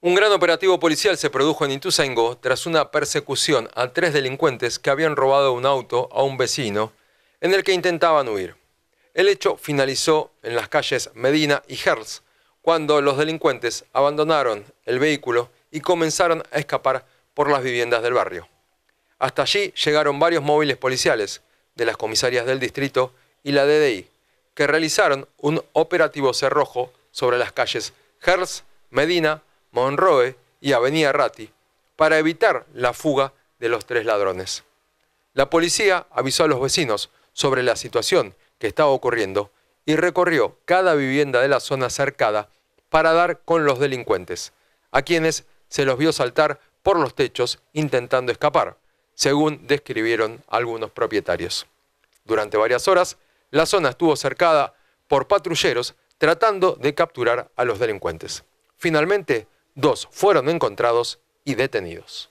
Un gran operativo policial se produjo en Ituzaingó tras una persecución a tres delincuentes que habían robado un auto a un vecino en el que intentaban huir. El hecho finalizó en las calles Medina y Herls, cuando los delincuentes abandonaron el vehículo y comenzaron a escapar por las viviendas del barrio. Hasta allí llegaron varios móviles policiales de las comisarias del distrito y la DDI, que realizaron un operativo cerrojo sobre las calles Herls, Medina, Monroe y Avenida Ratti para evitar la fuga de los tres ladrones. La policía avisó a los vecinos sobre la situación que estaba ocurriendo y recorrió cada vivienda de la zona cercada para dar con los delincuentes, a quienes se los vio saltar por los techos intentando escapar, según describieron algunos propietarios. Durante varias horas, la zona estuvo cercada por patrulleros tratando de capturar a los delincuentes. Finalmente, dos fueron encontrados y detenidos.